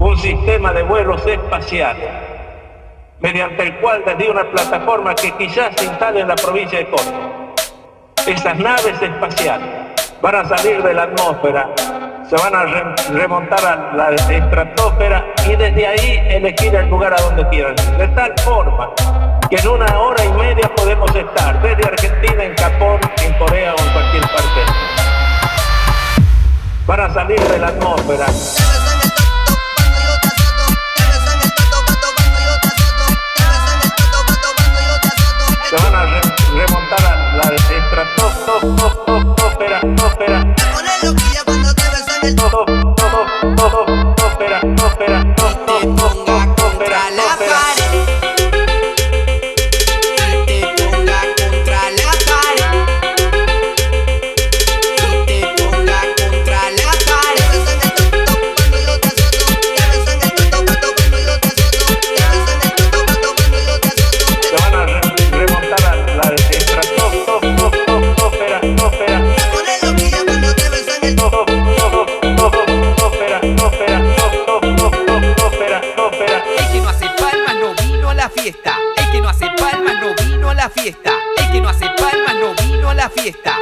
un sistema de vuelos espaciales, mediante el cual desde una plataforma que quizás se instale en la provincia de Córdoba, esas naves espaciales van a salir de la atmósfera, se van a remontar a la estratosfera y desde ahí elegir el lugar a donde quieran. De tal forma que en una hora y media podemos estar desde Argentina, en Japón, en Corea o en cualquier parte. Van a salir de la atmósfera. Ópera, ópera, ópera, ópera. fiesta. El que no hace palmas no vino a la fiesta. El que no hace palmas no vino a la fiesta.